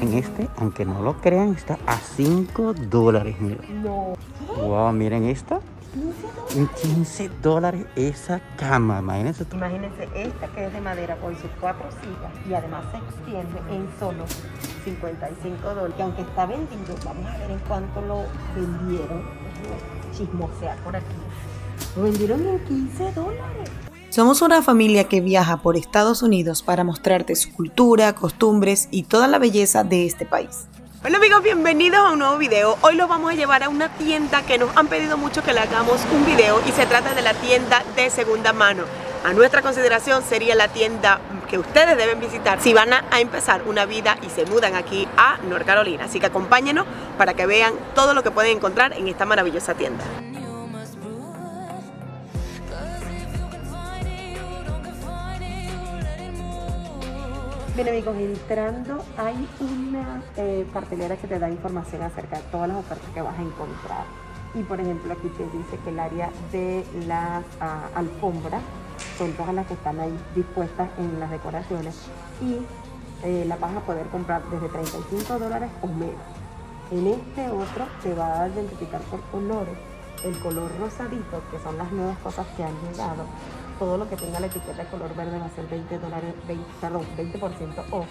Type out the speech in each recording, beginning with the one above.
En este, aunque no lo crean, está a 5 dólares. Miren. No. Wow, miren esta. 15 En 15 dólares esa cama. Imagínense. Imagínense esta que es de madera con sus cuatro sillas y además se extiende en solo 55 dólares. Que aunque está vendido, vamos a ver en cuánto lo vendieron. Chismosear por aquí. Lo vendieron en 15 dólares. Somos una familia que viaja por Estados Unidos para mostrarte su cultura, costumbres y toda la belleza de este país. Hola amigos, bienvenidos a un nuevo video. Hoy los vamos a llevar a una tienda que nos han pedido mucho que le hagamos un video y se trata de la tienda de segunda mano. A nuestra consideración sería la tienda que ustedes deben visitar si van a, a empezar una vida y se mudan aquí a North Carolina. Así que acompáñenos para que vean todo lo que pueden encontrar en esta maravillosa tienda. Bien amigos, entrando hay una eh, que te da información acerca de todas las ofertas que vas a encontrar. Y por ejemplo aquí te dice que el área de las ah, alfombras son todas las que están ahí dispuestas en las decoraciones y eh, las vas a poder comprar desde 35 dólares o menos. En este otro te va a identificar por colores el color rosadito, que son las nuevas cosas que han llegado. Todo lo que tenga la etiqueta de color verde va a ser 20 dólares, 20, perdón, 20% off.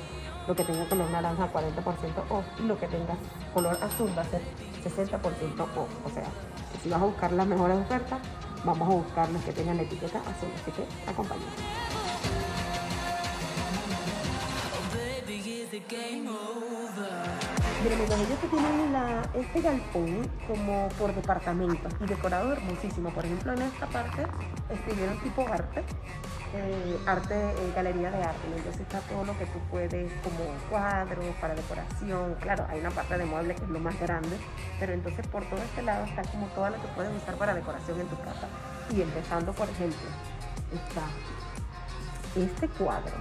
Lo que tenga color naranja, 40% off. Y lo que tenga color azul va a ser 60% off. O sea, si vas a buscar las mejores ofertas, vamos a buscar las que tengan la etiqueta azul. Así que acompáñame. Miren, amigos, ellos que tienen la, este galpón como por departamentos y decorado hermosísimo. Por ejemplo, en esta parte escribieron tipo arte, eh, arte, eh, galería de arte. Entonces está todo lo que tú puedes, como cuadros, para decoración. Claro, hay una parte de muebles que es lo más grande, pero entonces por todo este lado está como todo lo que puedes usar para decoración en tu casa. Y empezando, por ejemplo, está este cuadro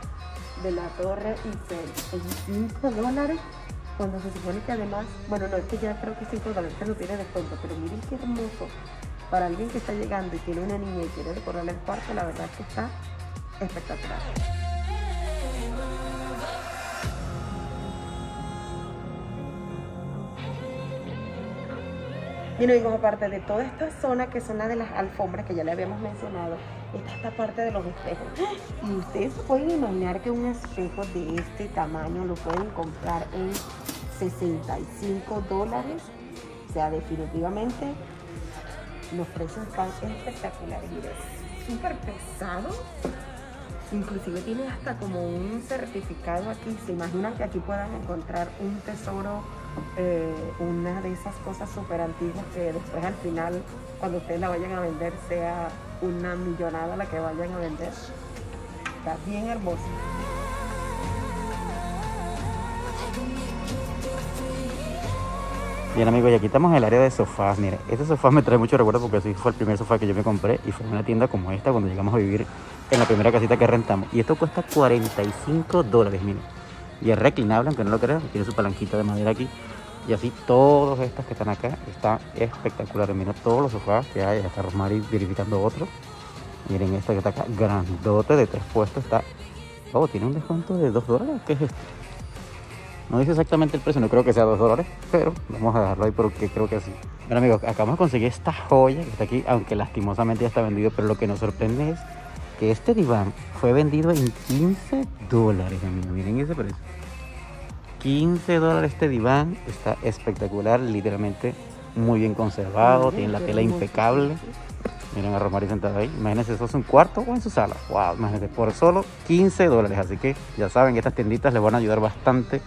de la Torre Eiffel en 5 dólares cuando se supone que además, bueno, no es que ya creo que 5 dólares no tiene descuento, pero miren qué hermoso. Para alguien que está llegando y tiene una niña y quiere decorarle el cuarto, la verdad es que está espectacular. Bien amigos, aparte de toda esta zona que son las de las alfombras que ya le habíamos mencionado, está esta parte de los espejos. Y ustedes se pueden imaginar que un espejo de este tamaño lo pueden comprar en 65 dólares. O sea, definitivamente los precios están espectaculares. Miren, súper pesado. Inclusive tiene hasta como un certificado aquí. Se imaginan que aquí puedan encontrar un tesoro, eh, una de esas cosas súper antiguas que después al final, cuando ustedes la vayan a vender, sea una millonada la que vayan a vender. Está bien hermoso. Bien amigos, y aquí estamos en el área de sofás. Miren, este sofá me trae mucho recuerdo porque ese fue el primer sofá que yo me compré y fue en una tienda como esta cuando llegamos a vivir en la primera casita que rentamos. Y esto cuesta 45 dólares, miren. Y es reclinable, aunque no lo crean, tiene su palanquita de madera aquí. Y así todos estos que están acá están espectaculares. Miren todos los sofás que hay. Acá Rosmary verificando otro. Miren este que está acá, grandote de tres puestos. Está. Oh, tiene un descuento de 2 dólares. ¿Qué es esto? No dice exactamente el precio, no creo que sea 2 dólares, pero vamos a dejarlo ahí porque creo que sí. Bueno amigos, acabamos de conseguir esta joya que está aquí, aunque lastimosamente ya está vendido, pero lo que nos sorprende es que este diván fue vendido en 15 dólares, amigos. Miren ese precio. 15 dólares este diván, está espectacular, literalmente muy bien conservado, tiene la tela impecable. Miren a Romari sentado ahí. Imagínense, eso es un cuarto o en su sala. Wow, imagínense, por solo 15 dólares. Así que ya saben, estas tienditas les van a ayudar bastante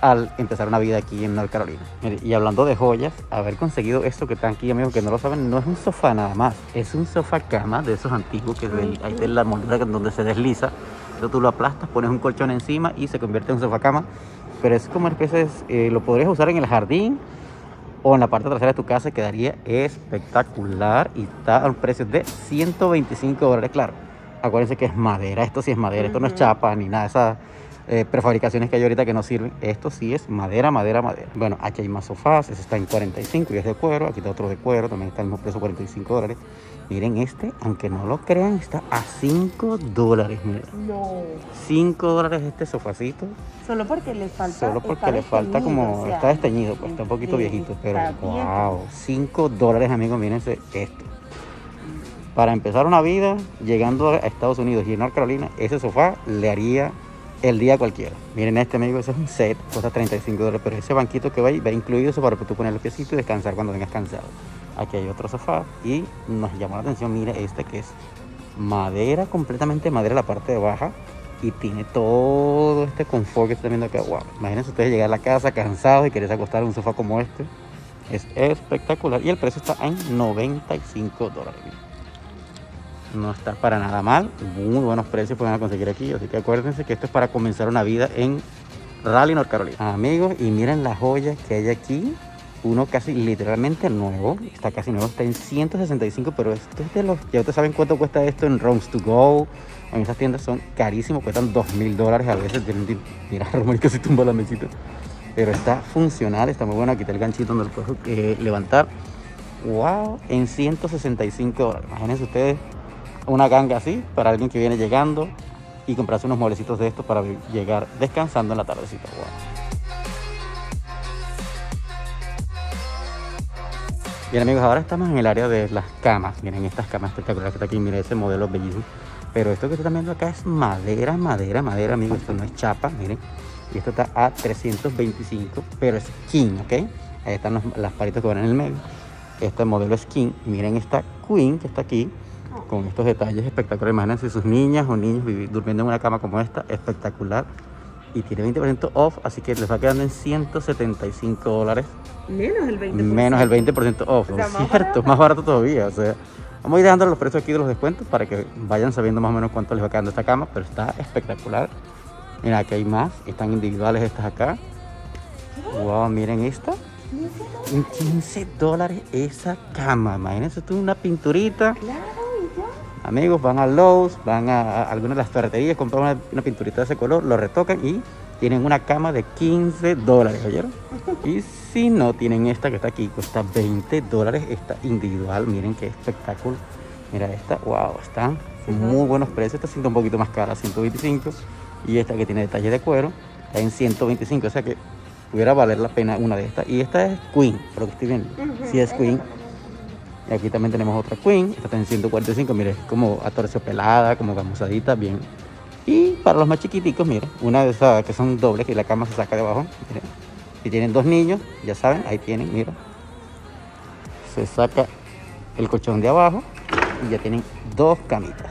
al empezar una vida aquí en North Carolina. Y hablando de joyas, haber conseguido esto que está aquí, amigos, que no lo saben, no es un sofá nada más. Es un sofá cama de esos antiguos que ahí de la moldura donde se desliza. Entonces tú lo aplastas, pones un colchón encima y se convierte en un sofá cama. Pero es como una especie, de, eh, lo podrías usar en el jardín o en la parte trasera de tu casa, quedaría espectacular y está a un precio de 125 dólares, claro. Acuérdense que es madera, esto sí es madera, esto no es chapa ni nada esa eh, prefabricaciones que hay ahorita que no sirven. Esto sí es madera, madera, madera. Bueno, aquí hay más sofás, ese está en 45 y es de cuero. Aquí está otro de cuero, también está el mismo precio, 45 dólares. Miren este, aunque no lo crean, está a 5 dólares, miren. No. 5 dólares este sofacito. Solo porque le falta. Solo porque le falta como, o sea, está desteñido, pues está un poquito viejito, pero wow, 5 dólares amigos, mírense esto. Para empezar una vida, llegando a Estados Unidos y en North Carolina, ese sofá le haría el día cualquiera. Miren este amigo, ese es un set, cuesta 35 dólares, pero ese banquito que va ahí va incluido eso para que tú poner los piecitos y descansar cuando vengas cansado. Aquí hay otro sofá y nos llamó la atención, mire este que es madera, completamente madera la parte de baja y tiene todo este confort que están viendo acá. Wow, imagínense ustedes llegar a la casa cansados y querer acostar en un sofá como este. Es espectacular y el precio está en 95 dólares. No está para nada mal, muy buenos precios pueden conseguir aquí, así que acuérdense que esto es para comenzar una vida en Raleigh, North Carolina. Amigos, y miren las joyas que hay aquí. Uno casi literalmente nuevo, está casi nuevo, está en 165, pero esto es de los... Ya ustedes saben cuánto cuesta esto en Roms to Go. En esas tiendas son carísimos, cuestan 2 mil dólares a veces. Mira, Román casi tumba la mesita. Pero está funcional, está muy bueno. Aquí está el ganchito donde lo puedo eh, levantar. Wow, en 165 dólares. Imagínense ustedes una ganga así para alguien que viene llegando y comprarse unos mueblecitos de estos para llegar descansando en la tardecita. Wow. Bien amigos, ahora estamos en el área de las camas. Miren estas camas espectaculares que está aquí. Miren ese modelo bellísimo. Pero esto que están viendo acá es madera, madera, madera, amigos. Esto no es chapa, miren. Y esto está a 325, pero es King, ¿ok? Ahí están las palitas que van en el medio. Este modelo. Y miren esta Queen que está aquí con estos detalles espectaculares. Imagínense sus niñas o niños vivi- durmiendo en una cama como esta, espectacular. Y tiene 20% off, así que les va quedando en 175 dólares, Menos el 20%. menos el 20% off. O sea, cierto, barato. más barato todavía. O sea, vamos a ir dejando los precios aquí de los descuentos para que vayan sabiendo más o menos cuánto les va quedando esta cama, pero está espectacular. Mira, aquí hay más, están individuales estas acá. Wow, miren esta. En 15 dólares esa cama. Imagínense tú una pinturita. Claro. Amigos, van a Lowe's, van a, a algunas de las ferreterías, compran una, una pinturita de ese color, lo retocan y tienen una cama de 15 dólares, ¿oyeron? Y si no tienen esta que está aquí, cuesta 20 dólares esta individual. Miren qué espectáculo. Mira esta, wow, están muy buenos precios. Esta sí está un poquito más cara, 125. Y esta que tiene detalle de cuero, está en 125. O sea que pudiera valer la pena una de estas. Y esta es Queen, por lo que estoy viendo. Ujú, Sí es Queen. Y aquí también tenemos otra Queen, esta está en 145, mire, como atorciopelada, como gamusadita, bien. Y para los más chiquiticos, mire, una de esas que son dobles, que la cama se saca de abajo, mire. Si tienen dos niños, ya saben, ahí tienen, mira. Se saca el colchón de abajo y ya tienen dos camitas.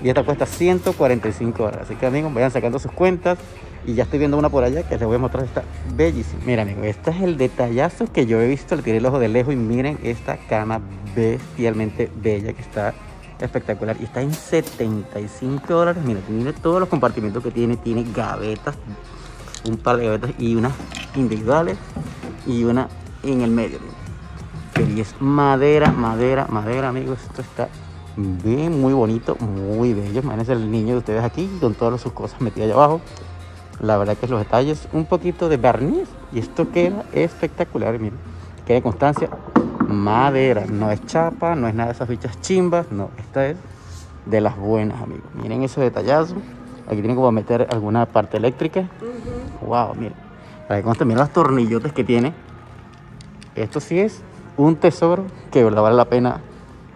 Y esta cuesta 145 dólares. Así que amigos, vayan sacando sus cuentas. Y ya estoy viendo una por allá que les voy a mostrar. Está bellísima. Mira, amigos, este es el detallazo que yo he visto. Le tiré el ojo de lejos y miren esta cama bestialmente bella que está espectacular. Y está en 75 dólares. Mira, tiene todos los compartimentos que tiene. Tiene gavetas, un par de gavetas y unas individuales y una en el medio. y es madera, madera, madera, amigos. Esto está bien, muy bonito, muy bello. Imagínense el niño de ustedes aquí con todas sus cosas metidas allá abajo. La verdad que los detalles, un poquito de barniz y esto queda espectacular. Miren, queda constancia, madera, no es chapa, no es nada de esas fichas chimbas, no, esta es de las buenas, amigos. Miren ese detallazo. Aquí tienen como meter alguna parte eléctrica. Ujú. Wow, miren. Para que conste, miren los tornillotes que tiene. Esto sí es un tesoro que de verdad vale la pena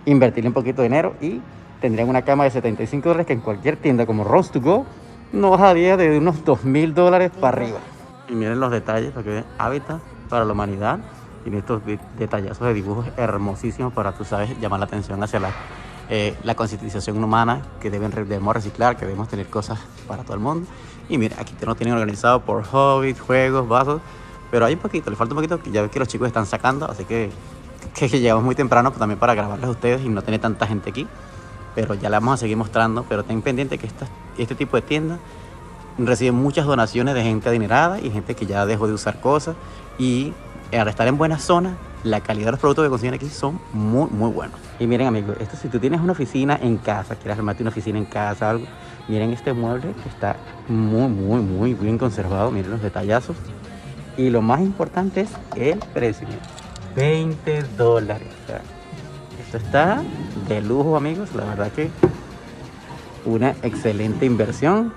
invertirle un poquito de dinero y tendrían una cama de 75 dólares que en cualquier tienda como Rose to Go no bajaría de unos 2 mil dólares para arriba. Y miren los detalles, que ven, hábitat para la humanidad. Tiene estos de- detallazos de dibujos hermosísimos para, tú sabes, llamar la atención hacia la, eh, concientización humana, que debemos reciclar, que debemos tener cosas para todo el mundo. Y mira, aquí te lo tienen organizado por hobbies, juegos, vasos, pero hay un poquito, le falta un poquito, que ya ves que los chicos están sacando, así que, que llegamos muy temprano pues, también para grabarles a ustedes y no tener tanta gente aquí. Pero ya le vamos a seguir mostrando, pero ten pendiente que este tipo de tiendas reciben muchas donaciones de gente adinerada y gente que ya dejó de usar cosas y al estar en buenas zonas la calidad de los productos que consiguen aquí son muy, muy buenos. Y miren amigos, esto si tú tienes una oficina en casa, quieres armarte una oficina en casa, algo, miren este mueble que está muy, muy, muy bien conservado, miren los detallazos. Y lo más importante es el precio, 20 dólares. Esto está de lujo amigos, la verdad que una excelente inversión.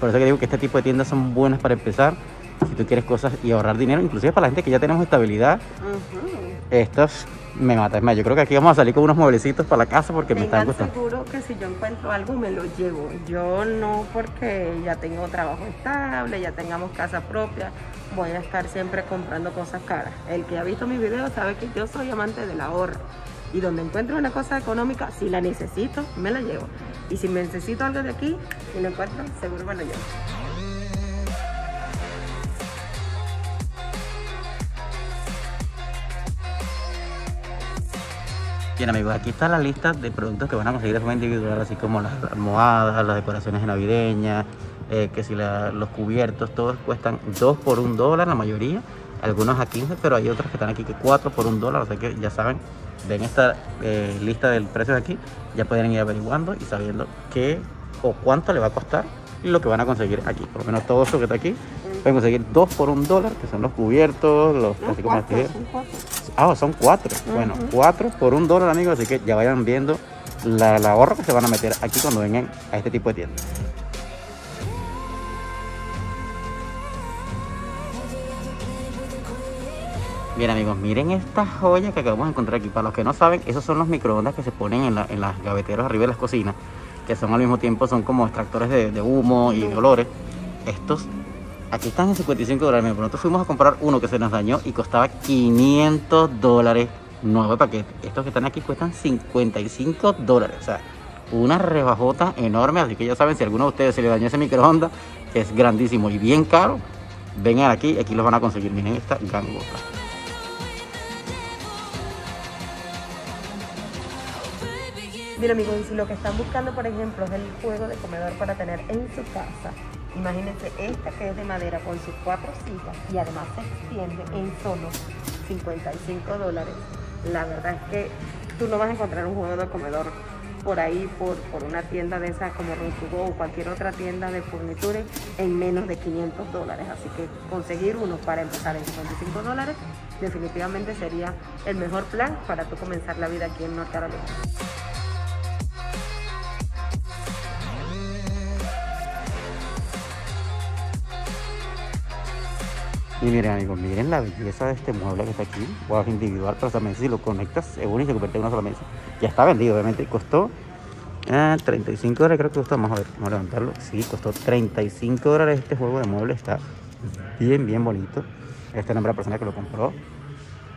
Por eso que digo que este tipo de tiendas son buenas para empezar si tú quieres cosas y ahorrar dinero, inclusive para la gente que ya tenemos estabilidad, estos me matan. Es más, yo creo que aquí vamos a salir con unos mueblecitos para la casa porque me están gustando. seguro que si yo encuentro algo me lo llevo. Yo no porque ya tengo trabajo estable, ya tengamos casa propia, voy a estar siempre comprando cosas caras. El que ha visto mis videos sabe que yo soy amante del ahorro. Y donde encuentro una cosa económica, si la necesito, me la llevo. Y si necesito algo de aquí, si lo encuentro, seguro me lo llevo. Bien amigos, aquí está la lista de productos que van a conseguir de forma individual, así como las almohadas, las decoraciones navideñas, eh, que si los cubiertos, todos cuestan 2 por 1 dólar la mayoría, algunos a 15, pero hay otros que están aquí que 4 por 1 dólar, o sea que ya saben, ven esta eh, lista del precio de aquí, ya pueden ir averiguando y sabiendo qué o cuánto le va a costar y lo que van a conseguir aquí, por lo menos todo eso que está aquí Pueden conseguir dos por un dólar, que son los cubiertos, los no, cuatro, Ah, son cuatro. Bueno, cuatro por un dólar, amigos. Así que ya vayan viendo la, el ahorro que se van a meter aquí cuando vengan a este tipo de tiendas. Bien amigos, miren esta joya que acabamos de encontrar aquí. Para los que no saben, esos son los microondas que se ponen en, las gaveteras arriba de las cocinas, que son al mismo tiempo, son como extractores de, humo y de olores. Estos Aquí están en 55 dólares. Nosotros fuimos a comprar uno que se nos dañó y costaba 500 dólares nuevo paquete. Estos que están aquí cuestan 55 dólares. O sea, una rebajota enorme. Así que ya saben, si alguno de ustedes se le dañó ese microondas, que es grandísimo y bien caro, vengan aquí, aquí los van a conseguir. Miren esta gangota. Mira amigos, y si lo que están buscando, por ejemplo, es el juego de comedor para tener en su casa, Imagínense esta que es de madera con sus cuatro sillas y además se extiende en solo 55 dólares. La verdad es que tú no vas a encontrar un juego de comedor por ahí, por, por una tienda de esas como Room o cualquier otra tienda de furnituras en menos de 500 dólares. Así que conseguir uno para empezar en 55 dólares definitivamente sería el mejor plan para tú comenzar la vida aquí en North Carolina. Y miren amigos, miren la belleza de este mueble que está aquí. Wow, individual, pero también si lo conectas según y se convierte en una sola mesa. Ya está vendido, obviamente. Costó 35 eh, dólares, creo que costó. Vamos a ver, vamos a levantarlo. Sí, costó 35 dólares este juego de mueble. Está bien, bien bonito. Este nombre de la persona que lo compró.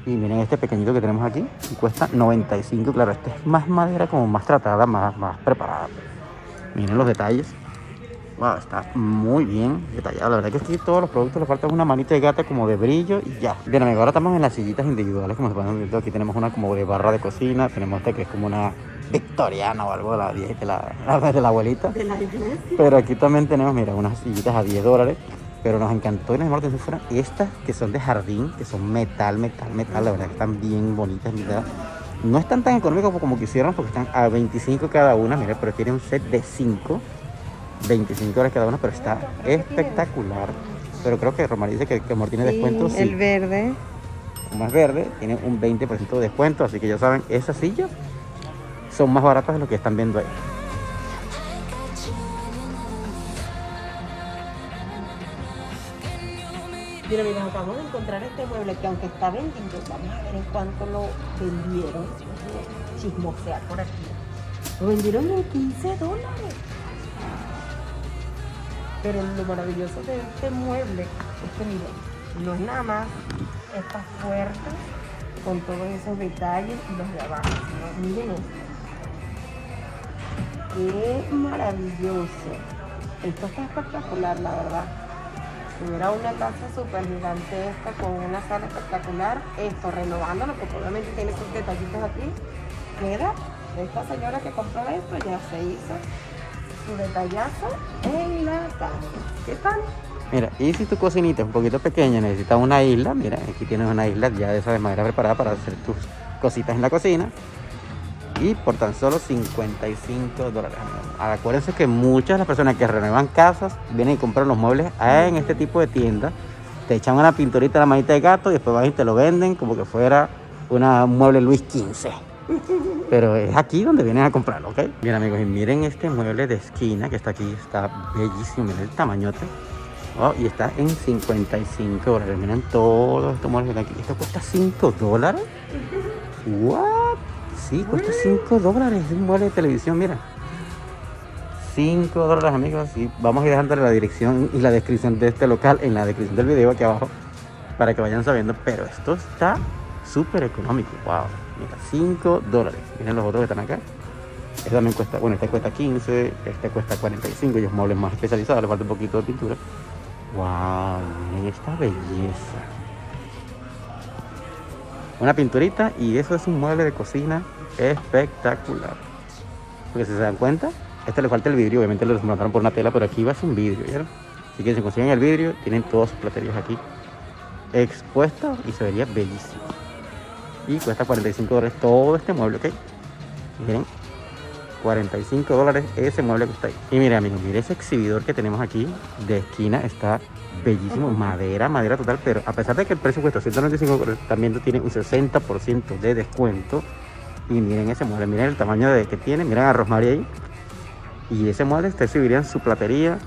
Y miren este pequeñito que tenemos aquí. Y cuesta 95. Claro, este es más madera, como más tratada, más, más preparada. Miren los detalles. Wow, está muy bien detallado. La verdad que aquí todos los productos le faltan una manita de gata como de brillo y ya. Bien amigos, ahora estamos en las sillitas individuales, como se pueden ver. Aquí tenemos una como de barra de cocina, tenemos esta que es como una victoriana o algo de la, de la, de la abuelita. De la iglesia. Pero aquí también tenemos, mira, unas sillitas a 10 dólares. Pero nos encantó y nos llamó la atención fueron estas que son de jardín, que son metal, metal, metal. La verdad que están bien bonitas, mira. No están tan económicos como quisieron porque están a 25 cada una, mira, pero tiene un set de 5 25 dólares cada uno, pero está espectacular. Pero creo que Romar dice que, que amor tiene descuento. El verde. Como es verde, tiene un 20% de descuento. Así que ya saben, esas sillas son más baratas de lo que están viendo ahí. Mira, mira, acabamos de encontrar este mueble que aunque está vendido, vamos a ver en cuánto lo vendieron. Chismosear por aquí. Lo vendieron en 15 dólares. Pero lo maravilloso de este mueble es que miren, no es nada más esta puerta con todos esos detalles y los de abajo, miren esto. Qué maravilloso. Esto está espectacular, la verdad. Si hubiera una casa súper gigantesca con una sala espectacular, esto renovándolo, porque obviamente tiene sus detallitos aquí, queda esta señora que compró esto ya se hizo su detallazo en la casa. ¿Qué tal? Mira, y si tu cocinita es un poquito pequeña, necesitas una isla, mira, aquí tienes una isla ya de esa de madera preparada para hacer tus cositas en la cocina. Y por tan solo 55 dólares. Acuérdense que muchas de las personas que renuevan casas vienen y compran los muebles en este tipo de tiendas. Te echan una pinturita en la manita de gato y después van y te lo venden como que fuera una, un mueble Luis XV. Pero es aquí donde vienen a comprarlo, ¿ok? Bien amigos, y miren este mueble de esquina que está aquí, está bellísimo, miren el tamañote. Oh, y está en 55 dólares. Miren todos estos muebles de aquí. ¿Esto cuesta 5 dólares? ¿What? Sí, cuesta 5 dólares. Es un mueble de televisión, mira. 5 dólares, amigos. Y vamos a ir dejándole la dirección y la descripción de este local en la descripción del video aquí abajo para que vayan sabiendo. Pero esto está súper económico. Wow. Mira, 5 dólares. Miren los otros que están acá. Este también cuesta, bueno, este cuesta 15, este cuesta 45. Y los muebles más especializados, le falta un poquito de pintura. Wow, miren esta belleza. Una pinturita y eso es un mueble de cocina espectacular. Porque si se dan cuenta, este le falta el vidrio, obviamente lo desmontaron por una tela, pero aquí va sin vidrio, ¿vieron? Así que si consiguen el vidrio, tienen todas sus platerías aquí expuestas y se vería bellísimo. Y cuesta 45 dólares todo este mueble, ¿ok? Miren, 45 dólares ese mueble que está ahí. Y mire amigos, mire ese exhibidor que tenemos aquí de esquina, está bellísimo, madera, madera total, pero a pesar de que el precio cuesta 195 dólares, también tiene un 60% de descuento. Y miren ese mueble, miren el tamaño de, que tiene, miren a Rosmarie ahí. Y ese mueble te exhibiría en su platería.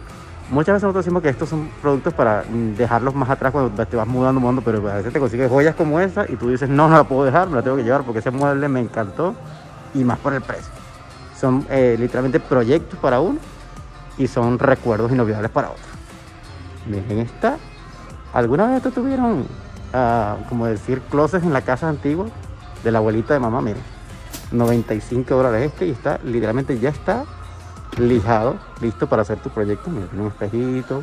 Muchas veces nosotros decimos que estos son productos para dejarlos más atrás cuando te vas mudando mundo, pero a veces te consigues joyas como esa y tú dices, no, no la puedo dejar, me la tengo que llevar porque ese mueble me encantó y más por el precio. Son eh, literalmente proyectos para uno y son recuerdos inolvidables para otro. Miren esta. ¿Alguna vez estos tuvieron, ah, como decir, closets en la casa antigua de la abuelita de mamá? Miren, 95 dólares este y está, literalmente ya está lijado, listo para hacer tu proyecto. Tiene un espejito.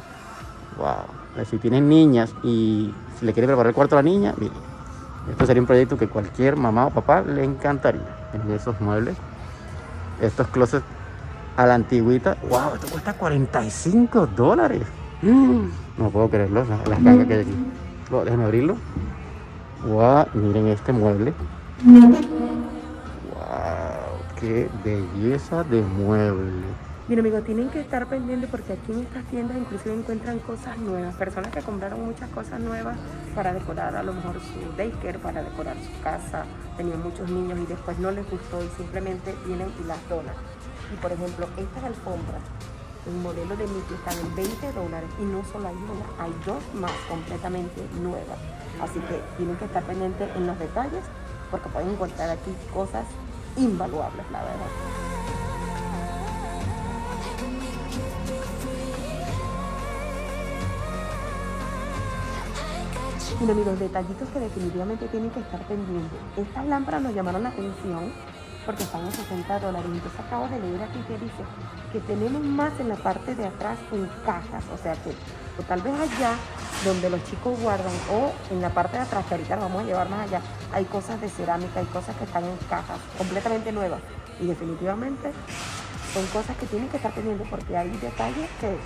Wow. Si tienen niñas y si le quieren preparar el cuarto a la niña, miren. Esto sería un proyecto que cualquier mamá o papá le encantaría. En esos muebles estos closets a la antigüita. ¡Wow! Esto cuesta 45 dólares. No puedo creerlo, las, las que hay aquí. Bueno, abrirlo. ¡Wow! Miren este mueble. ¡Wow! ¡Qué belleza de mueble! Bien amigos, tienen que estar pendientes porque aquí en estas tiendas inclusive encuentran cosas nuevas, personas que compraron muchas cosas nuevas para decorar a lo mejor su daycare, para decorar su casa, tenían muchos niños y después no les gustó y simplemente vienen y las donan. Y por ejemplo, estas alfombras, el modelo de Mickey están en 20 dólares y no solo hay una, hay dos más completamente nuevas. Así que tienen que estar pendientes en los detalles porque pueden encontrar aquí cosas invaluables, la verdad. Mira, amigos, detallitos que definitivamente tienen que estar pendientes. Estas lámparas nos llamaron la atención porque están en 60 dólares. Entonces acabo de leer aquí que dice que tenemos más en la parte de atrás en cajas. O sea que, tal vez allá donde los chicos guardan, o en la parte de atrás, que ahorita vamos a llevar más allá, hay cosas de cerámica, hay cosas que están en cajas completamente nuevas. Y definitivamente son cosas que tienen que estar pendientes porque hay detalles que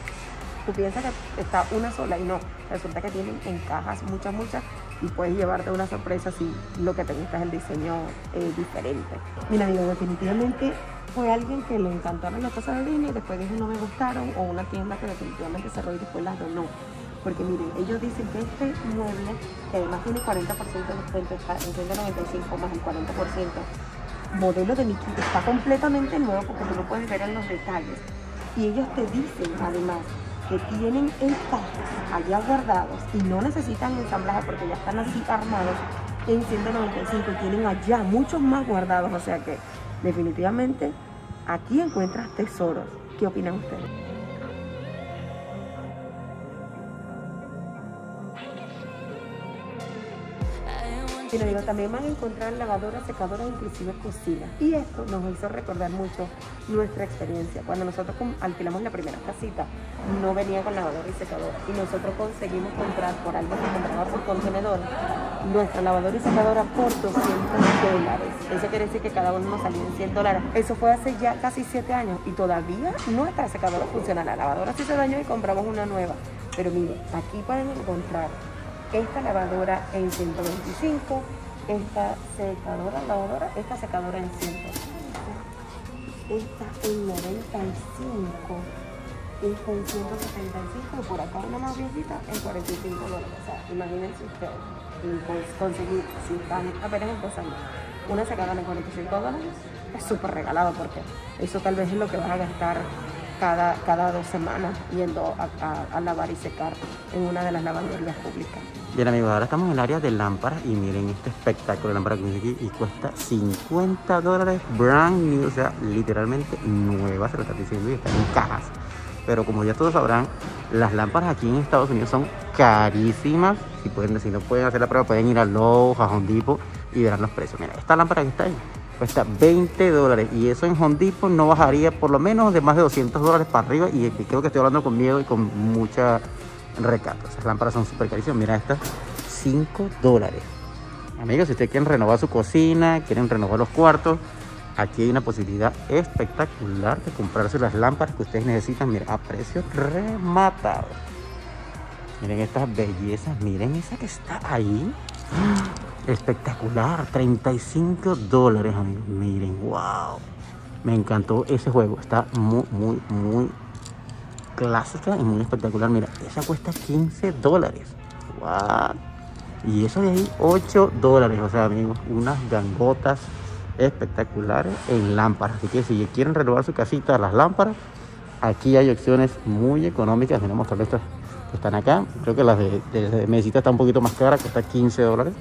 tú piensas que está una sola y no, resulta que tienen en cajas muchas, muchas y puedes llevarte una sorpresa si lo que te gusta es el diseño eh, diferente. Mira, amigo, definitivamente fue alguien que le encantaron las cosas de Disney, después dijo no me gustaron, o una tienda que definitivamente cerró y después las donó. Porque miren, ellos dicen que este mueble, que además tiene 40% de descuento, está en 195 más el 40%, modelo de Mickey, está completamente nuevo porque tú lo puedes ver en los detalles. Y ellos te dicen además que tienen en cajas allá guardados y no necesitan ensamblaje porque ya están así armados en 195 y tienen allá muchos más guardados. O sea que definitivamente aquí encuentras tesoros. ¿Qué opinan ustedes? Sino digo, también van a encontrar lavadoras, secadoras, inclusive cocina. Y esto nos hizo recordar mucho nuestra experiencia. Cuando nosotros alquilamos la primera casita, no venía con lavadora y secadora. Y nosotros conseguimos comprar por algo que compraba por contenedor nuestra lavadora y secadora por 200 dólares. Eso quiere decir que cada uno nos salió en 100 dólares. Eso fue hace ya casi 7 años y todavía nuestra secadora funciona. La lavadora sí se dañó y compramos una nueva. Pero mire, aquí pueden encontrar esta lavadora en 125, esta secadora, lavadora, esta secadora en 125, esta en 95, esta en 175 y por acá una más viejita en 45 dólares. O sea, imagínense ustedes, pues, conseguir, si están apenas empezando, una secadora en 45 dólares, es súper regalado porque eso tal vez es lo que vas a gastar cada, cada dos semanas yendo a, lavar y secar en una de las lavanderías públicas. Bien amigos, ahora estamos en el área de lámparas y miren este espectáculo de lámpara que viene aquí y cuesta 50 dólares brand new, o sea, literalmente nueva, se lo está diciendo y están en cajas. Pero como ya todos sabrán, las lámparas aquí en Estados Unidos son carísimas. Si pueden decir, no pueden hacer la prueba, pueden ir a Lowe's, a Home Depot y verán los precios. Mira, esta lámpara que está ahí cuesta 20 dólares y eso en Home no bajaría por lo menos de más de 200 dólares para arriba y creo que estoy hablando con miedo y con mucha recato. Esas lámparas son súper carísimas. Mira estas, 5 dólares. Amigos, si ustedes quieren renovar su cocina, quieren renovar los cuartos, aquí hay una posibilidad espectacular de comprarse las lámparas que ustedes necesitan, mira, a precio rematado. Miren estas bellezas, miren esa que está ahí. Espectacular, 35 dólares, amigos. Miren, wow. Me encantó ese juego. Está muy, muy, muy clásica y muy espectacular. Mira, esa cuesta 15 dólares. Wow. Y eso de ahí, 8 dólares. O sea, amigos, unas gangotas espectaculares en lámparas. Así que si quieren renovar su casita, las lámparas, aquí hay opciones muy económicas. A mostrarles estas que están acá. Creo que las de, de, mesita está un poquito más cara, cuesta 15 dólares.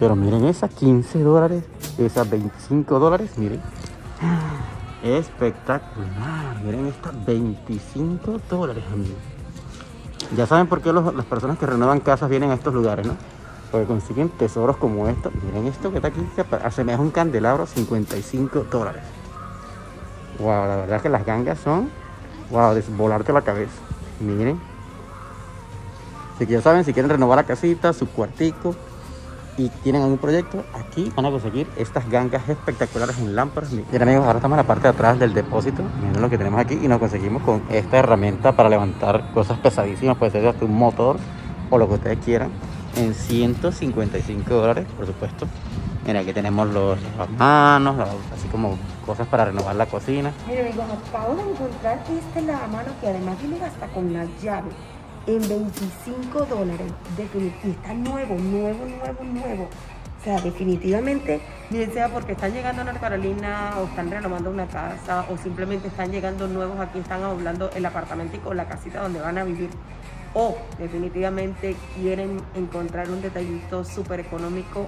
Pero miren esas 15 dólares, esas 25 dólares, miren. Espectacular. Miren estas 25 dólares, amigos. Ya saben por qué las personas que renuevan casas vienen a estos lugares, ¿no? Porque consiguen tesoros como estos. Miren esto que está aquí, se asemeja un candelabro, 55 dólares. Wow, la verdad que las gangas son, wow, desvolarte la cabeza. Miren. Así que ya saben, si quieren renovar la casita, su cuartico, y tienen algún proyecto, aquí van a conseguir estas gangas espectaculares en lámparas. Bien amigos, ahora estamos en la parte de atrás del depósito, miren lo que tenemos aquí y nos conseguimos con esta herramienta para levantar cosas pesadísimas, puede ser hasta un motor o lo que ustedes quieran, en 155 dólares, por supuesto. Mira, aquí tenemos los manos, así como cosas para renovar la cocina. Mira amigos, acabo de encontrar este lavamanos que además viene hasta con la llave en 25 dólares. Y está nuevo, nuevo, nuevo, nuevo. O sea, definitivamente, bien sea porque están llegando a North Carolina o están renovando una casa o simplemente están llegando nuevos aquí, están hablando el apartamento o la casita donde van a vivir. O definitivamente quieren encontrar un detallito súper económico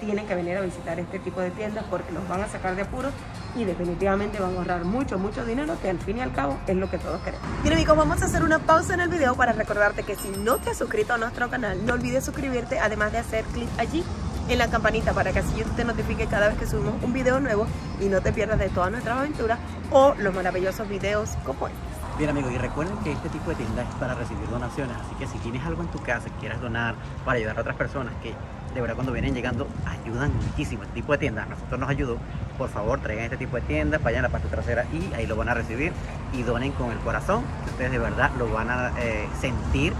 tienen que venir a visitar este tipo de tiendas porque los van a sacar de apuros y definitivamente van a ahorrar mucho, mucho dinero que al fin y al cabo es lo que todos queremos. Bien amigos, vamos a hacer una pausa en el video para recordarte que si no te has suscrito a nuestro canal, no olvides suscribirte además de hacer clic allí en la campanita para que así YouTube te notifique cada vez que subimos un video nuevo y no te pierdas de todas nuestras aventuras o los maravillosos videos como este. Bien amigos, y recuerden que este tipo de tienda es para recibir donaciones, así que si tienes algo en tu casa que quieras donar para ayudar a otras personas que de verdad cuando vienen llegando ayudan muchísimo. Este tipo de tiendas nosotros nos ayudó. Por favor, traigan este tipo de tiendas, vayan a la parte trasera y ahí lo van a recibir y donen con el corazón, ustedes de verdad lo van a eh, sentir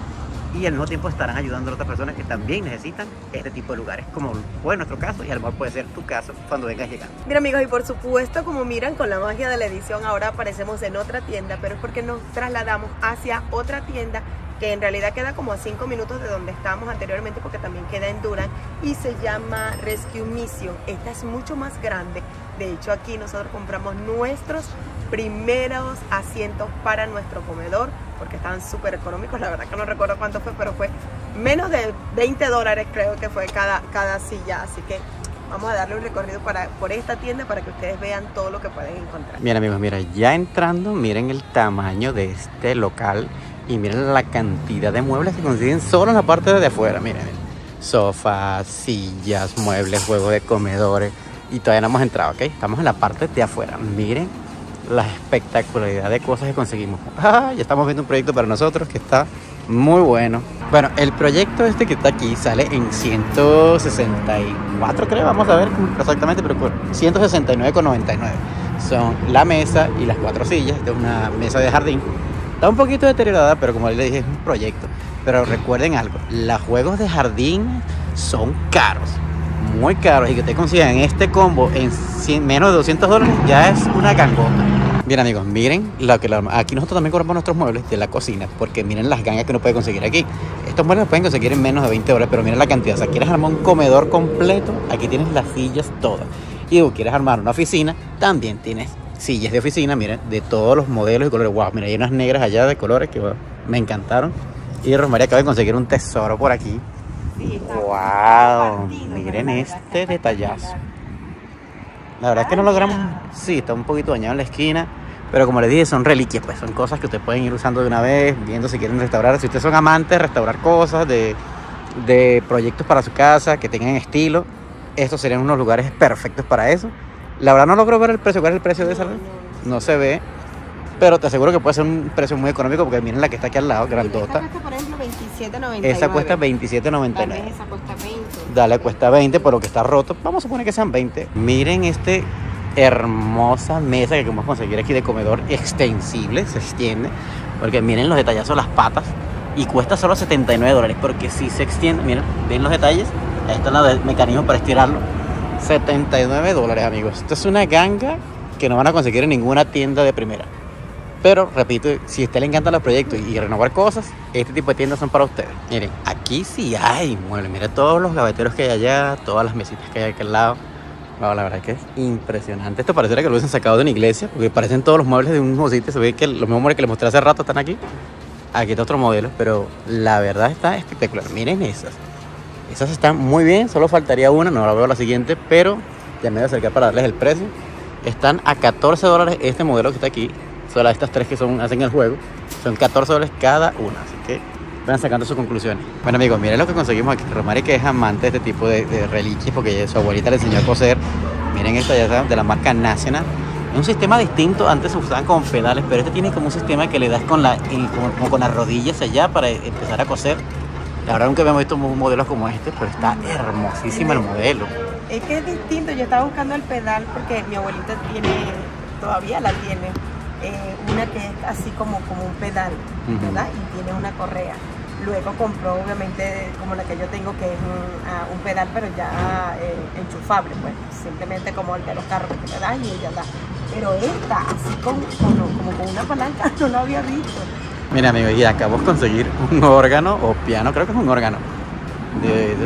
y al mismo tiempo estarán ayudando a otras personas que también necesitan este tipo de lugares, como fue nuestro caso y a lo mejor puede ser tu caso cuando vengas llegando. Mira amigos, y por supuesto, como miran con la magia de la edición, ahora aparecemos en otra tienda, pero es porque nos trasladamos hacia otra tienda que en realidad queda como a 5 minutos de donde estábamos anteriormente porque también queda en Durán y se llama Rescue Mission. Esta es mucho más grande. De hecho aquí nosotros compramos nuestros primeros asientos para nuestro comedor porque estaban súper económicos. La verdad que no recuerdo cuánto fue, pero fue menos de 20 dólares creo que fue cada, cada silla. Así que vamos a darle un recorrido para, por esta tienda para que ustedes vean todo lo que pueden encontrar. Bien amigos, mira, ya entrando, miren el tamaño de este local y miren la cantidad de muebles que consiguen solo en la parte de afuera. Miren, Sofás, sillas, muebles, juegos de comedores. Y todavía no hemos entrado, ¿ok? Estamos en la parte de afuera. Miren la espectacularidad de cosas que conseguimos. Ah, ya estamos viendo un proyecto para nosotros que está muy bueno. Bueno, el proyecto este que está aquí sale en 164, creo, vamos a ver exactamente, pero 169,99. Son la mesa y las cuatro sillas. Es una mesa de jardín. Está un poquito deteriorada, pero como le dije, es un proyecto. Pero recuerden algo, los juegos de jardín son caros, muy caros. Y que te consigan este combo en menos de 200 dólares ya es una gangota. Bien amigos, miren lo que aquí nosotros también compramos nuestros muebles de la cocina, porque miren las gangas que uno puede conseguir aquí. Estos muebles los pueden conseguir en menos de 20 dólares, pero miren la cantidad. O sea, quieres armar un comedor completo, aquí tienes las sillas todas. Y si quieres armar una oficina, también tienes sillas de oficina, miren, de todos los modelos y colores. Wow, mira, hay unas negras allá de colores que me encantaron. Y Rosmaría acaba de conseguir un tesoro por aquí. wow, miren este detallazo. La verdad es que no logramos. Sí, está un poquito dañado en la esquina. Pero como les dije, son reliquias, pues son cosas que ustedes pueden ir usando de una vez, viendo si quieren restaurar. Si ustedes son amantes de restaurar cosas, de, de proyectos para su casa, que tengan estilo, estos serían unos lugares perfectos para eso. La verdad no logro ver el precio. ¿Cuál es el precio de esa? No se ve. Pero te aseguro que puede ser un precio muy económico porque miren la que está aquí al lado, grandota. Esa cuesta, por ejemplo, 27.99. Esa cuesta 27.99. Esa cuesta 20. Dale, cuesta 20, por lo que está roto. Vamos a suponer que sean 20. Miren este hermosa mesa que podemos conseguir aquí de comedor extensible, se extiende, porque miren los detallazos las patas y cuesta solo 79 dólares, porque si se extiende, miren, ven los detalles, ahí está el mecanismo para estirarlo, 79 dólares amigos, esto es una ganga que no van a conseguir en ninguna tienda de primera. Pero, repito, si a usted le encantan los proyectos y renovar cosas, este tipo de tiendas son para ustedes. Miren, aquí sí hay muebles. Miren todos los gaveteros que hay allá, todas las mesitas que hay aquí al lado la verdad que es impresionante. Esto pareciera que lo hubiesen sacado de una iglesia, porque parecen todos los muebles de un mismo sitio. Se ve que los mismos muebles que les mostré hace rato están aquí. Aquí está otro modelo, pero la verdad está espectacular. Miren esas. Esas están muy bien, solo faltaría una, no la veo la siguiente, pero ya me voy a acercar para darles el precio. Están a 14 dólares este modelo que está aquí. Solo estas tres que son, hacen el juego. Son 14 dólares cada una, así que van sacando sus conclusiones. Bueno amigos, miren lo que conseguimos aquí. Romari que es amante de este tipo de, de reliquias porque su abuelita le enseñó a coser. Miren esta ya de la marca National. Es un sistema distinto, antes se usaban con pedales, pero este tiene como un sistema que le das con, la, como, con las rodillas allá para empezar a coser. La verdad nunca habíamos visto modelos como este, pero está hermosísimo el modelo. Es que es distinto, yo estaba buscando el pedal porque mi abuelita tiene, todavía la tiene, eh, una que es así como, como un pedal, ¿verdad? Y tiene una correa. Luego compró obviamente como la que yo tengo que es un, ah, pedal pero ya eh, enchufable, pues simplemente como el de los carros que le das y ella da. Pero esta, así como, como, con una palanca, no lo había visto. Mira amigo, y acabo de conseguir un órgano o piano, creo que es un órgano. De,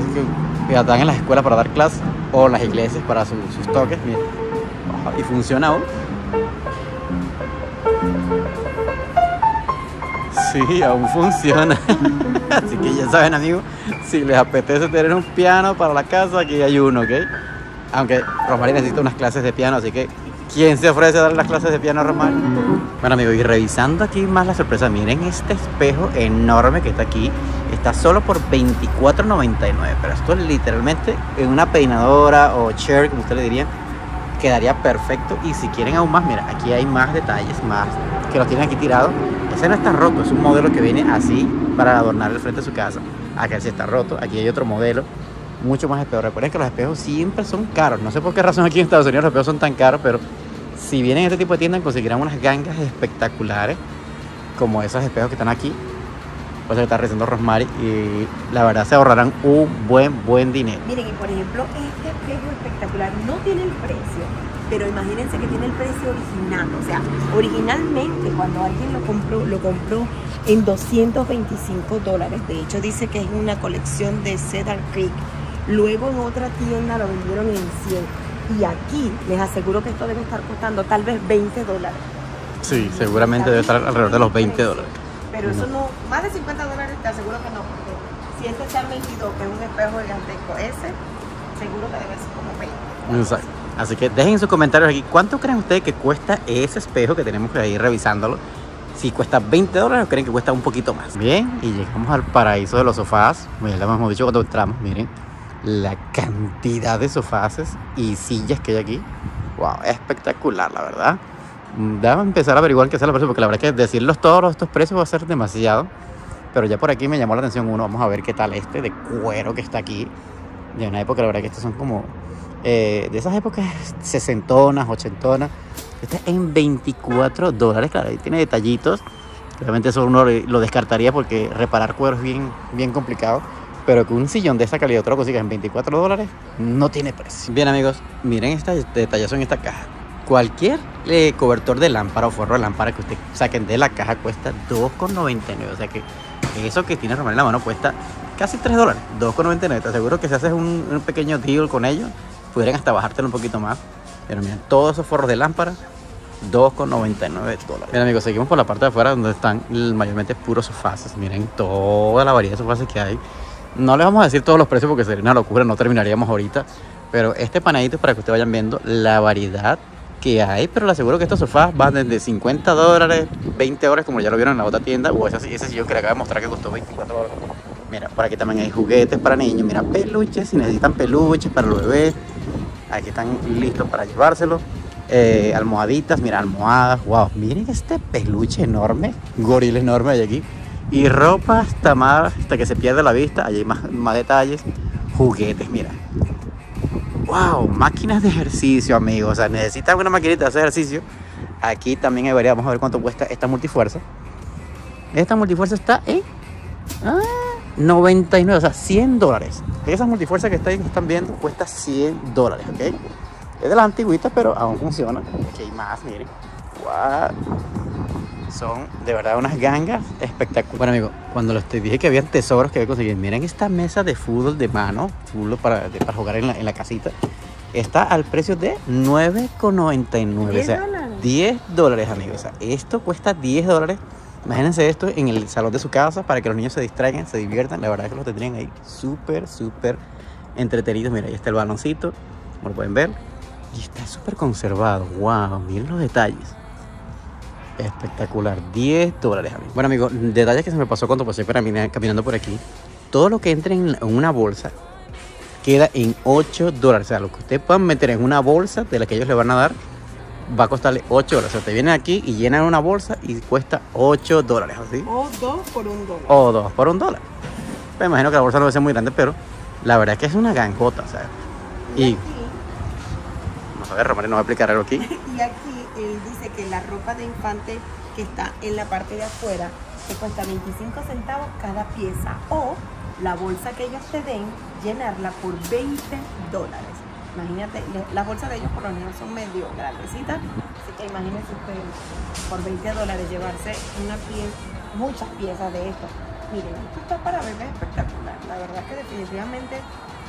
que dan en las escuelas para dar clases o las iglesias para sus, toques. y funciona aún. Sí, aún funciona. así que ya saben, amigos, si les apetece tener un piano para la casa, aquí hay uno, ¿ok? Aunque Romari necesita unas clases de piano, así que ¿quién se ofrece a dar las clases de piano Romari? Bueno, amigos, y revisando aquí más la sorpresa, miren este espejo enorme que está aquí. Está solo por $24.99, pero esto es literalmente en una peinadora o chair, como usted le diría, quedaría perfecto. Y si quieren aún más, mira, aquí hay más detalles, más que lo tienen aquí tirado. Ese no está roto, es un modelo que viene así para adornar el frente de su casa. Acá sí está roto, aquí hay otro modelo mucho más espejo. Recuerden que los espejos siempre son caros. No sé por qué razón aquí en Estados Unidos los espejos son tan caros, pero si vienen a este tipo de tiendas conseguirán unas gangas espectaculares como esos espejos que están aquí. Pues está rezando Rosmary y la verdad se ahorrarán un buen, buen dinero. Miren, y por ejemplo, este espejo espectacular no tiene el precio, pero imagínense que tiene el precio original. O sea, originalmente cuando alguien lo compró, lo compró en 225 dólares. De hecho, dice que es una colección de Cedar Creek. Luego en otra tienda lo vendieron en 100. Y aquí les aseguro que esto debe estar costando tal vez 20 dólares. Sí, seguramente debe estar alrededor de los 20 dólares. Pero eso no, más de 50 dólares te aseguro que no, porque si este está 22, que es un espejo gigantesco, ese seguro que debe ser como 20. Exacto. Así que dejen sus comentarios aquí. ¿Cuánto creen ustedes que cuesta ese espejo que tenemos que ir revisándolo? si cuesta 20 dólares o creen que cuesta un poquito más. Bien, y llegamos al paraíso de los sofás. Ya lo hemos dicho cuando entramos, miren la cantidad de sofás y sillas que hay aquí. Wow, espectacular, la verdad. Dame empezar a averiguar qué es el precio, porque la verdad es que decirlos todos estos precios va a ser demasiado. Pero ya por aquí me llamó la atención uno. Vamos a ver qué tal este de cuero que está aquí. De una época, la verdad que estos son como eh, de esas épocas sesentonas, ochentonas. Este en 24 dólares, claro, ahí tiene detallitos. Realmente eso uno lo descartaría porque reparar cuero es bien, bien complicado. Pero que un sillón de esta calidad otro lo consigas en 24 dólares, no tiene precio. Bien amigos, miren esta detallación en esta caja. Cualquier eh, cobertor de lámpara o forro de lámpara que usted saquen de la caja cuesta 2,99. O sea que eso que tiene Román en la mano cuesta casi 3 dólares. 2,99. Te aseguro que si haces un, un pequeño deal con ellos, pudieran hasta bajártelo un poquito más. Pero miren, todos esos forros de lámpara 2,99 dólares. Bien amigos, seguimos por la parte de afuera donde están mayormente puros sofás. Miren toda la variedad de sofás que hay. No les vamos a decir todos los precios porque sería una locura, no terminaríamos ahorita. Pero este panadito es para que ustedes vayan viendo la variedad que hay. Pero les aseguro que estos sofás van desde 50 dólares, 20 dólares, como ya lo vieron en la otra tienda. O ese, ese sillón que le acabo de mostrar que costó 24 dólares. Mira, por aquí también hay juguetes para niños. Mira, peluches, si necesitan peluches para los bebés. Aquí están listos para llevárselo. Eh, almohaditas, mira, almohadas. Wow, miren este peluche enorme. Gorila enorme hay aquí. Y ropa hasta más, hasta que se pierde la vista. Allí hay más, más detalles. Juguetes, mira. Wow, máquinas de ejercicio, amigos. O sea, necesitan una maquinita de hacer ejercicio. Aquí también hay variedad. Vamos a ver cuánto cuesta esta multifuerza. Esta multifuerza está en ah, 99, o sea, 100 dólares. Esa multifuerza que están viendo cuesta 100 dólares, ¿ok? Es de la antigüita, pero aún funciona. Aquí hay más, miren. Wow son de verdad unas gangas espectaculares. Bueno, amigo, cuando les dije que había tesoros que había conseguido, miren esta mesa de fútbol de mano, fútbol para, para jugar en la, en la casita, está al precio de 9,99. O sea, 10 dólares, amigos. O sea, esto cuesta 10 dólares. Imagínense esto en el salón de su casa para que los niños se distraigan, se diviertan. La verdad es que lo tendrían ahí súper, súper entretenidos. Mira, ahí está el baloncito, como lo pueden ver. Y está súper conservado. ¡Wow! Miren los detalles. Espectacular, 10 dólares, amigo. Bueno, amigo, detalles que se me pasó cuando pasé caminando por aquí. Todo lo que entre en una bolsa queda en 8 dólares. O sea, lo que ustedes puedan meter en una bolsa de la que ellos le van a dar va a costarle 8 dólares. O sea, te vienen aquí y llenan una bolsa y cuesta 8 dólares, ¿así? O 2 por un dólar. O 2 por un dólar. Me imagino que la bolsa no va a ser muy grande, pero la verdad es que es una ganjota, o sea. Y, y vamos a ver, Romario nos va a explicar algo aquí. y aquí él dice que la ropa de infante que está en la parte de afuera te cuesta 25 centavos cada pieza o la bolsa que ellos te den, llenarla por 20 dólares. Imagínate, las bolsas de ellos por lo menos son medio grandecitas, así que imagínense ustedes por 20 dólares llevarse una pie, muchas piezas de esto. Miren, esto está para bebés espectacular. La verdad que definitivamente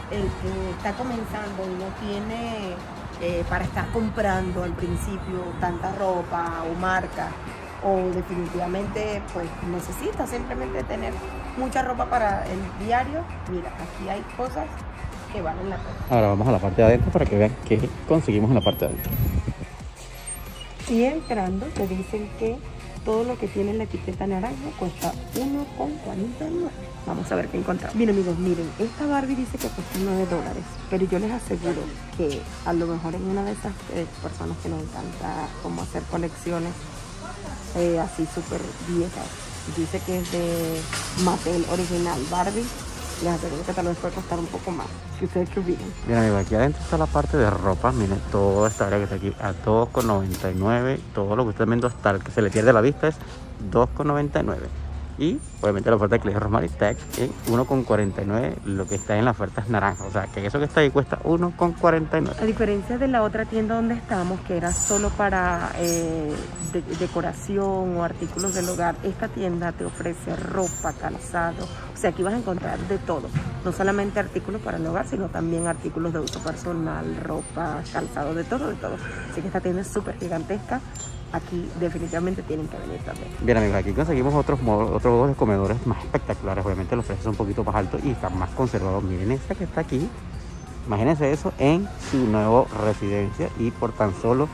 el que está comenzando y no tiene eh, para estar comprando al principio tanta ropa o marca o definitivamente pues necesita simplemente tener mucha ropa para el diario. Mira, aquí hay cosas que valen la pena. Ahora vamos a la parte de adentro para que vean qué conseguimos en la parte de adentro. Y entrando te dicen que todo lo que tiene la etiqueta naranja cuesta 1,49. Vamos a ver qué encontramos. Bien amigos, miren, esta Barbie dice que cuesta 9 dólares, pero yo les aseguro que a lo mejor en una de esas eh, personas que nos encanta como hacer colecciones eh, así súper viejas, dice que es de Mattel original Barbie, les aseguro que tal vez puede costar un poco más. Que ustedes que opinan. Bien amigos, aquí adentro está la parte de ropa. Miren, toda esta área que está aquí a 2,99. Todo lo que ustedes viendo hasta el que se le pierde la vista es 2,99. Y obviamente la oferta que le dije Rosemary Tech en 1,49. Lo que está en la oferta es naranja. O sea, que eso que está ahí cuesta 1,49. A diferencia de la otra tienda donde estábamos, que era solo para eh, decoración o artículos del hogar, esta tienda te ofrece ropa, calzado. O sea, aquí vas a encontrar de todo. No solamente artículos para el hogar, sino también artículos de uso personal, ropa, calzado, de todo, de todo. Así que esta tienda es súper gigantesca aquí definitivamente tienen que venir también. Bien amigos, aquí conseguimos otros otros comedores más espectaculares, obviamente los precios son un poquito más altos y están más conservados. Miren esta que está aquí, imagínense eso en su nueva residencia y por tan solo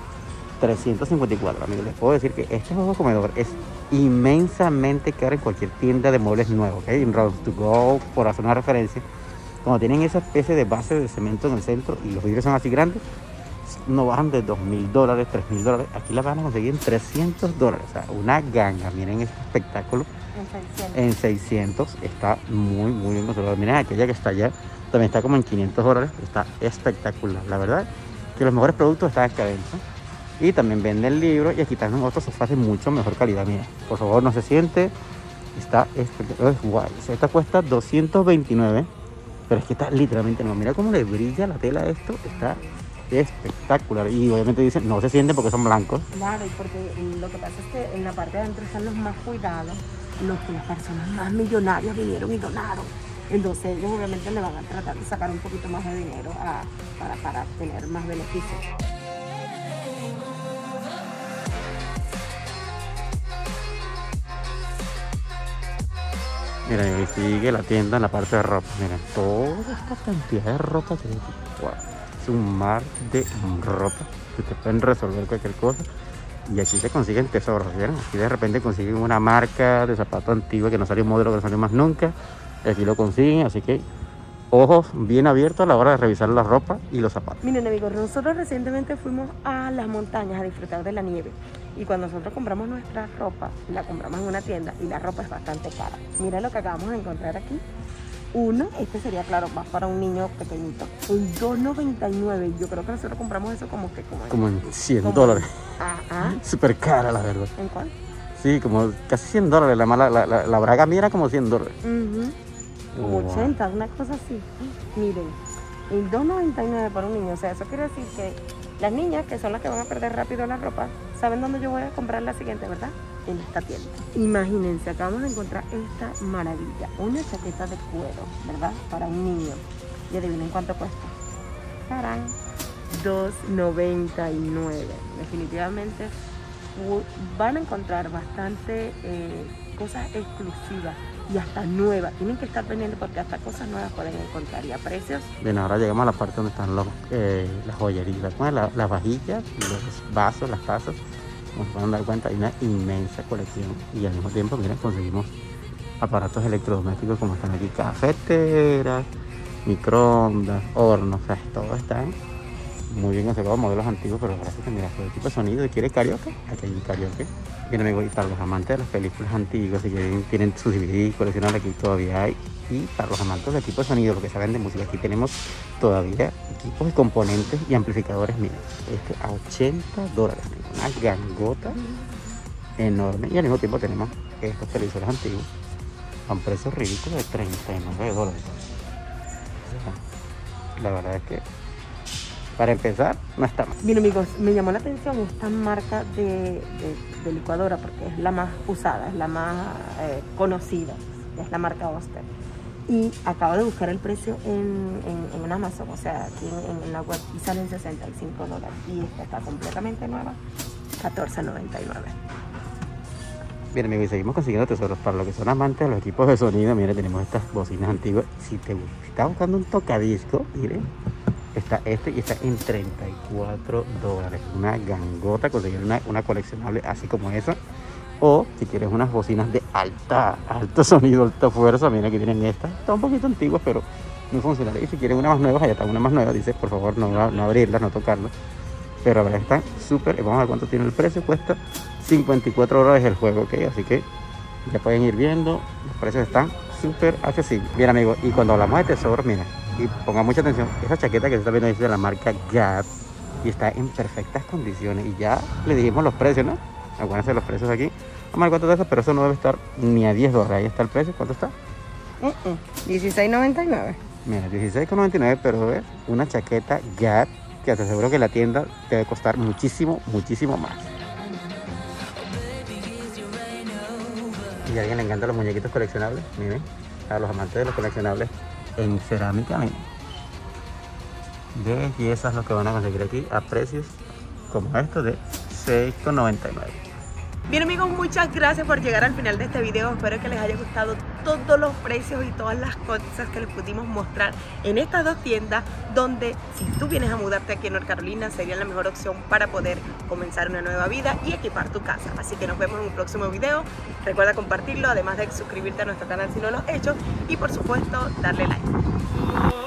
354 amigos. Les puedo decir que este nuevo comedor es inmensamente cara en cualquier tienda de muebles nuevos, ¿ok? En Road to Go, por hacer una referencia. Cuando tienen esa especie de base de cemento en el centro y los vidrios son así grandes, no bajan de 2 mil dólares, 3 mil dólares. Aquí la van a conseguir en 300 dólares. O sea, una ganga. Miren este espectáculo. En 600. En 600 está muy, muy bien conservado. Miren aquella que está allá. También está como en 500 dólares. Está espectacular. La verdad que los mejores productos están acá adentro. Y también venden libros. Y aquí también otros sofás de mucho mejor calidad. Mira, por favor, no se siente. Está espectacular. Es guay. O sea, esta cuesta 229. Pero es que está literalmente no. Mira cómo le brilla la tela a esto. Está espectacular. Y obviamente dicen, no se sienten porque son blancos. Claro, y porque lo que pasa es que en la parte de adentro están los más cuidados, los que las personas más millonarias vinieron y donaron. Entonces ellos obviamente le van a tratar de sacar un poquito más de dinero a- para, para tener más beneficios. Miren, ahí sigue la tienda en la parte de ropa. Miren, toda esta cantidad de ropa que hay aquí. Wow. Es un mar de ropa que te pueden resolver cualquier cosa. Y aquí se consiguen tesoros, ¿vieron? Aquí de repente consiguen una marca de zapato antigua que no salió modelo que no salió más nunca. Aquí lo consiguen, así que ojos bien abiertos a la hora de revisar la ropa y los zapatos. Miren amigos, nosotros recientemente fuimos a las montañas a disfrutar de la nieve y cuando nosotros compramos nuestra ropa, la compramos en una tienda y la ropa es bastante cara. Mira lo que acabamos de encontrar aquí. Uno, este sería claro, más para un niño pequeñito, en 2.99. Yo creo que nosotros compramos eso como que como en... Como en 100 como- dólares. Ah, Súper cara, la verdad. ¿En cuál? Sí, como casi 100 dólares. La, mala, la, la, la braga mía era como 100 dólares. Como Wow. 80, una cosa así. Miren, el 2.99 para un niño. O sea, eso quiere decir que las niñas, que son las que van a perder rápido la ropa, saben dónde yo voy a comprar la siguiente, ¿verdad? En esta tienda. Imagínense, acabamos de encontrar esta maravilla. Una chaqueta de cuero, ¿verdad? Para un niño. Y adivinen cuánto cuesta. ¡Tarán! 2.99. Definitivamente van a encontrar bastante eh, cosas exclusivas y hasta nuevas. Tienen que estar pendientes porque hasta cosas nuevas pueden encontrar y a precios. Bien, ahora llegamos a la parte donde están los, eh, las joyerías, las vajillas, los vasos, las tazas. Como se pueden dar cuenta, hay una inmensa colección y al mismo tiempo, miren, conseguimos aparatos electrodomésticos como están aquí, cafeteras, microondas, hornos, o sea, todo están muy bien conservados, modelos antiguos, pero sí que mira, todo tipo de sonido, ¿quiere karaoke? Aquí hay karaoke. Bien amigos, y para los amantes de las películas antiguas, si quieren, tienen sus DVD coleccionables aquí todavía hay. Y para los amantes de equipos de sonido, los que saben de música, aquí tenemos todavía equipos y componentes y amplificadores, miren, este a 80 dólares, una gangota enorme. Y al mismo tiempo tenemos estos televisores antiguos a un precio ridículo de 39 dólares. La verdad es que para empezar no está mal. Bien amigos, me llamó la atención esta marca de, de- de licuadora porque es la más usada, es la más eh, conocida, es la marca Oster. Y acabo de buscar el precio en, en, en Amazon, o sea, aquí en, la web, y salen 65 dólares. Y esta está completamente nueva, 14.99. Bien amigos, y seguimos consiguiendo tesoros para los que son amantes de los equipos de sonido. Miren, tenemos estas bocinas antiguas. Si te si estás buscando un tocadisco, miren, está este y está en 34 dólares. Una gangota, conseguir una, una coleccionable así como esa. O si quieres unas bocinas de alta, alto sonido, alta fuerza, miren aquí tienen estas. Están un poquito antiguas, pero muy funcionales. Y si quieren unas más nuevas, allá está una más nueva. Dice, por favor, no, no abrirlas, no tocarlas. Pero la verdad están súper. Vamos a ver cuánto tiene el precio. Cuesta 54 dólares el juego, ¿ok? Así que ya pueden ir viendo. Los precios están súper accesibles. Bien, amigos, y cuando hablamos de tesoros, mira, y pongan mucha atención, esa chaqueta que se está viendo es de la marca Gap y está en perfectas condiciones. Y ya le dijimos los precios, ¿no? Acuérdense los precios aquí. Vamos a ver cuánto eso, pero eso no debe estar ni a 10 dólares. Ahí está el precio. ¿Cuánto está? 16.99. Mira, 16,99, pero es una chaqueta Gap que te aseguro que la tienda te debe costar muchísimo, muchísimo más. Y a alguien le encantan los muñequitos coleccionables, miren, a los amantes de los coleccionables en cerámica, miren. De piezas lo que van a conseguir aquí a precios como estos de 6,99. Bien amigos, muchas gracias por llegar al final de este video. Espero que les haya gustado todos los precios y todas las cosas que les pudimos mostrar en estas dos tiendas donde si tú vienes a mudarte aquí en North Carolina sería la mejor opción para poder comenzar una nueva vida y equipar tu casa. Así que nos vemos en un próximo video. Recuerda compartirlo, además de suscribirte a nuestro canal si no lo has hecho y por supuesto darle like.